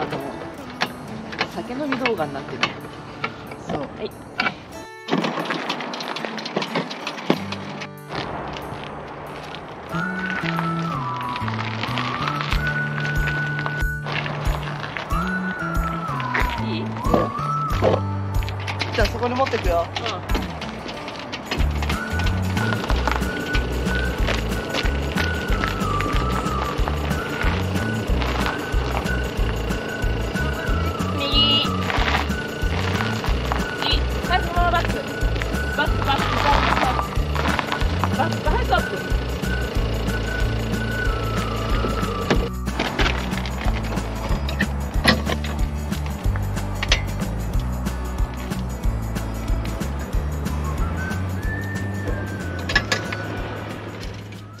あの酒飲み動画になってる。そう。はい。いい？じゃあそこに持ってくよ。右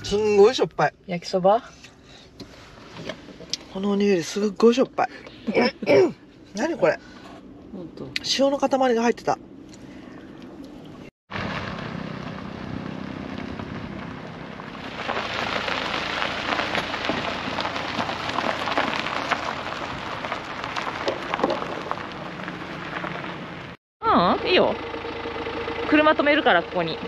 すんごいしょっぱい。焼きそば？このおにぎりすっごいしょっぱい。何これ？塩の塊が入ってた。うんいいよ。車止めるからここに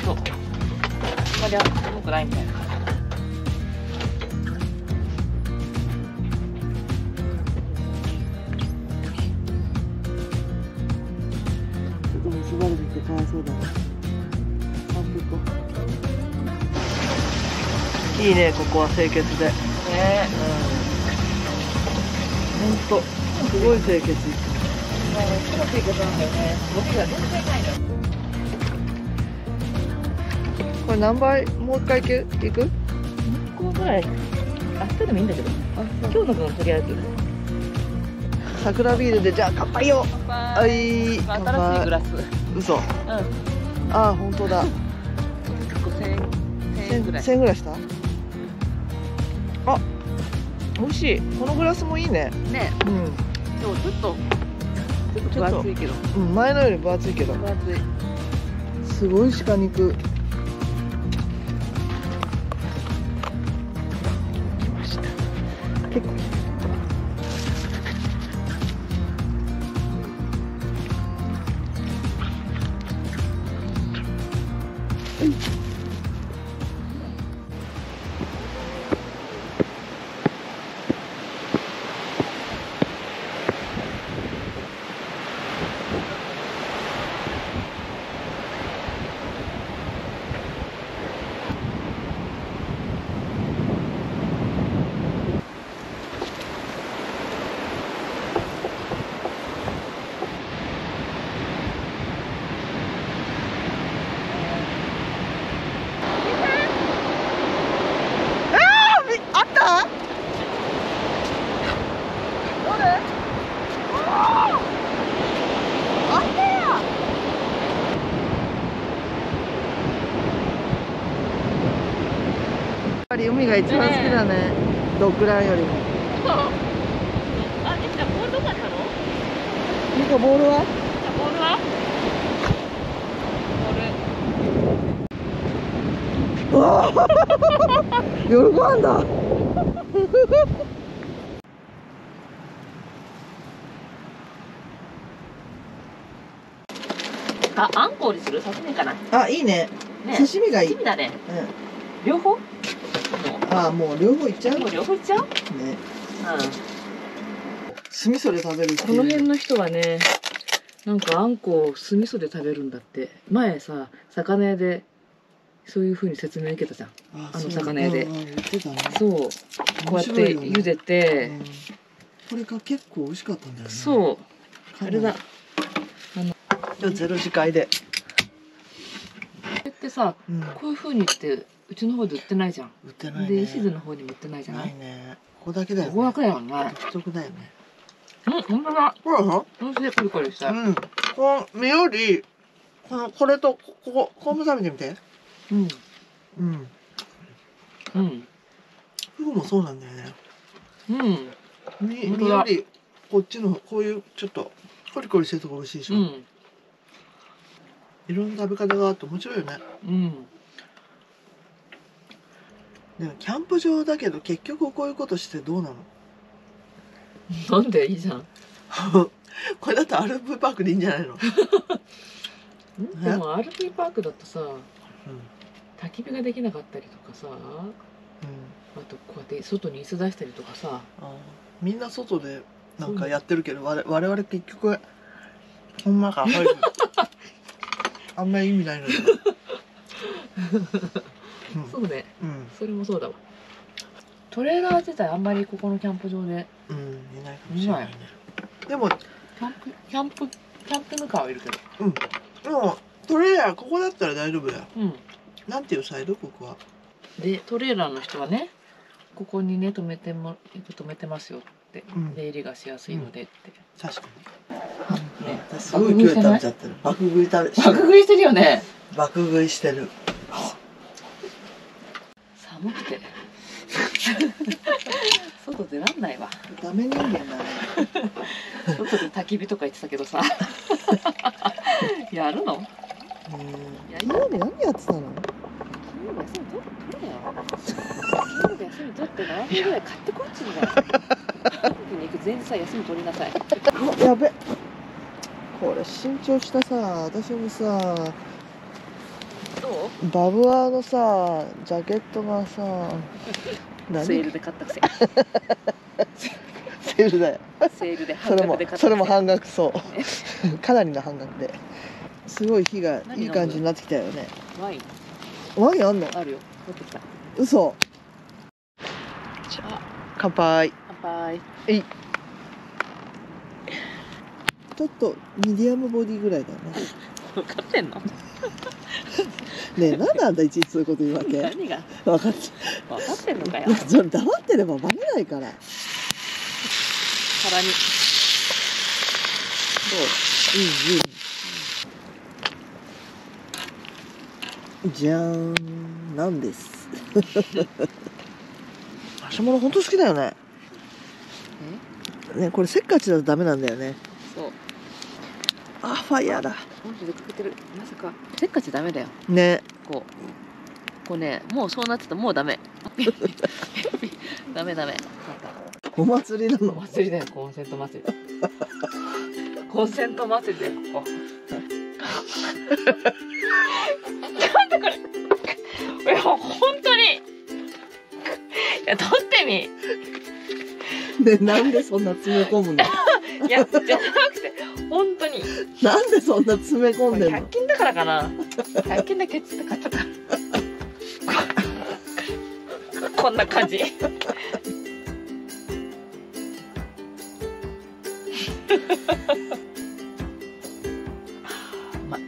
ねこれとあんまり寒くないみたいな。かわいそうだな散歩行こういいねここは清潔でねうんほんとすごい清潔うまくいけたんだよね僕が全然ないのこれ何倍もう一回行く行く？1個ぐらい。明日でもいいんだけど。あ今日の分とりあえず桜ビールでじゃあ乾杯よ。ははい。乾新しいグラ杯。ス嘘。うん。あ本当だ。5000円1000円ぐらい。1000円ぐらいした？あ美味しい。このグラスもいいね。ね。うん、でもちょっとちょっと分厚いけど。うん、前のより分厚いけど。分厚い。すごい鹿肉が一番好きだね。ドッグランよりも。あ、できたボールどこやったの？ニコボールは？ボールは？ボール。うわー！喜んだ。あ、あんこにする？刺身かな？あいいね。ね。刺身がいい、刺身だね。う両方？もん、あもう両方いっちゃううもう両方いっちゃう？ね。うん酢味噌で食べるこの辺の人はねなんかあんこを酢味噌で食べるんだって。前さ魚屋でそういう風に説明受けたじゃん。あの魚屋で。そう。こうやって茹でて、うん。これが結構美味しかったんだよね。そう。あれだ。じゃあゼロ次会で。これってさうん。こういう風にってうちの方で売ってないじゃん、売ってないね。で石津の方にも売ってないじゃなないいね。ここだけだよここだねけだよね。独特だよね。うん本当だ。ほらほおいしいコリコリした。らうん。この身よりこのこれとここここも食べてみて。うん。うん。うん。フグもそうなんだよね。うん。身よりこっちのこういうちょっとコリコリしてるとこ美味しいでしょ、うん。いろんな食べ方があって面白いよね。うんでもキャンプ場だけど結局こういうことしてどうなの？なんでいいじゃん。これだと RV パークでいいんじゃないの、うんでも RP パークだとさうん。焚き火ができなかったりとかさあとこうやって外に椅子出したりとかさ。みんな外でなんかやってるけど我我々結局ほんまから入る あんまり意味ないのに、そうね。うん。うんそれもそうだわ。トレーラー自体あんまりここのキャンプ場でうん。いないかもしれないね。でもキャンプキャンプキャンピングカーはいるけど。でもトレーラーここだったら大丈夫だよ。うん。なんていうサイド？ここは。でトレーラーの人はねここにね止めても止めてますよって、うん。出入りがしやすいのでって、確かに。ね。すごい勢いで食べちゃってる。爆食い食べ爆食いしてる。よね爆食いしてる寒くて。外出らんないわ。ダメ人間だね。外で焚き火とか言ってたけどさ。やるの？うん。金曜日何やってたの？金曜日休み取取れよ。金曜日休み取って7分ぐらい買ってこっちんだよ韓国に行く前日さ休み取りなさい。あ やべ。これ新調したさ。私にさバブアーのさジャケットがさ何？セールで買ったくせ セールだよ。セールで半額で買ったくせそれも半額そう。かなりの半額で。すごい火がいい感じになってきたよね。ワイン。ワインあんの？あるよ。持ってきた。嘘。じゃあ。乾杯。乾杯。ちょっとミディアムボディぐらいだね 分かってんの？ねえ何なんだいちいちそういうこと言うわけ？何が？分かって分かってんのかよ。それ黙ってればバレないから。どう皿にう？んうん。じゃーんなんです。橋本本当好きだよね。ねこれせっかちだとダメなんだよね。そうあファイヤーだ。本当でかけてる。まさか。せっかちダメだよ。ね。こう。こうねもうそうなってたらもうダメ。ダメダメ。お祭りなおの祭りだよコンセント祭り。コンセント祭りだよここ。なんでこれ。いや本当に。いや撮ってみ。ねなんでそんな詰め込むの？いやじゃなくて本当に。なんでそんな詰め込んでんの？100均だからかな。100均だけつって買っちゃったこんな感じ。ま あ